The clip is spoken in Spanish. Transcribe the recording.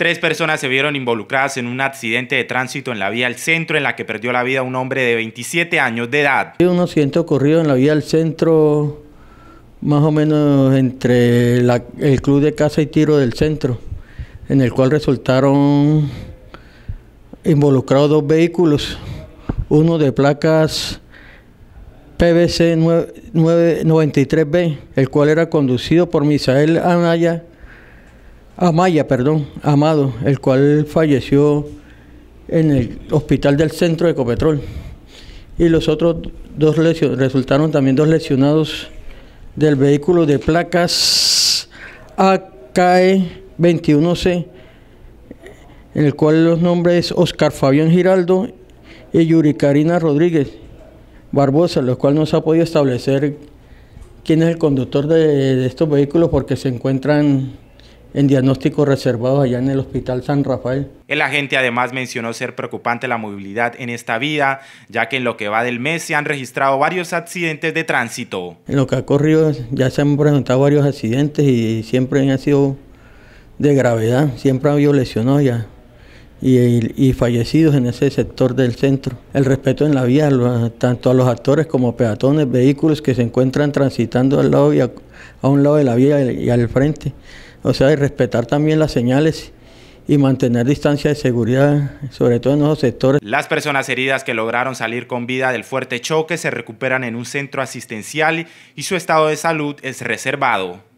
Tres personas se vieron involucradas en un accidente de tránsito en la vía al centro en la que perdió la vida un hombre de 27 años de edad. Un accidente ocurrido en la vía al centro, más o menos entre el Club de Caza y Tiro del centro, en el cual resultaron involucrados dos vehículos, uno de placas PBC 993B, el cual era conducido por Misael Anaya Amaya, perdón, Amado, el cual falleció en el hospital del centro de Ecopetrol. Y los otros dos resultaron también dos lesionados del vehículo de placas AKE 21C, en el cual los nombres Oscar Fabián Giraldo y Yuri Karina Rodríguez Barbosa, los cual no se ha podido establecer quién es el conductor de estos vehículos porque se encuentran en diagnósticos reservados allá en el Hospital San Rafael. El agente además mencionó ser preocupante la movilidad en esta vía, ya que en lo que va del mes se han registrado varios accidentes de tránsito. En lo que ha corrido ya se han presentado varios accidentes y siempre han sido de gravedad, siempre ha habido lesionados ya. Y, fallecidos en ese sector del centro. El respeto en la vía, tanto a los actores como peatones, vehículos que se encuentran transitando al lado y a, a un lado de la vía y al frente. O sea, respetar también las señales y mantener distancia de seguridad, sobre todo en esos sectores. Las personas heridas que lograron salir con vida del fuerte choque se recuperan en un centro asistencial y su estado de salud es reservado.